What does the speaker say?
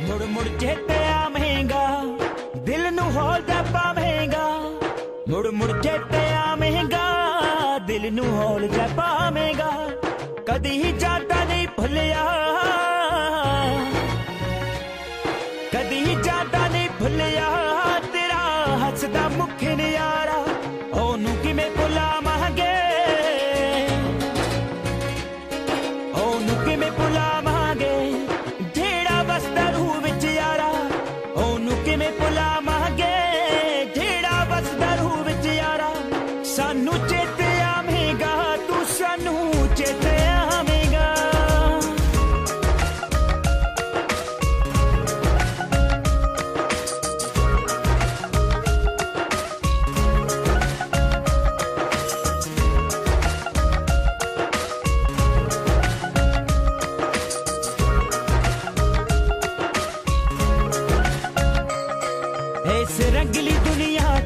ਮੁੜ ਮੁੜ ਚੇਤੇ ਆਵੇਂਗਾ ਦਿਲ ਨੂੰ ਹੌਲਦਾ ਪਾਵੇਂਗਾ ਮੁੜ ਮੁੜ ਚੇਤੇ ਆਵੇਂਗਾ ਦਿਲ ਨੂੰ ਹੌਲ ਜਾ ਪਾਵੇਂਗਾ ਸਾਨੂੰ ਚੇਤੇ ਆਵੇਂਗਾ ਤੂੰ ਸਾਨੂੰ ਚੇਤੇ ਆਵੇਂਗਾ ਇਸ ਰੰਗਲੀ ਦੁਨੀਆ